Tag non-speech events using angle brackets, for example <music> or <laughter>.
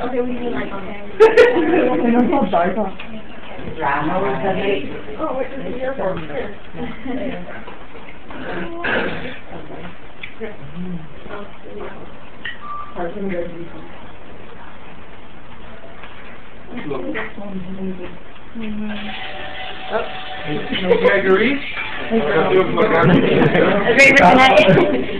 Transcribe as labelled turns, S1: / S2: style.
S1: Okay, we need like okay.
S2: Drama was the.
S1: Oh, wait, this is your fault.
S3: Gregory?
S2: A great tonight. <laughs>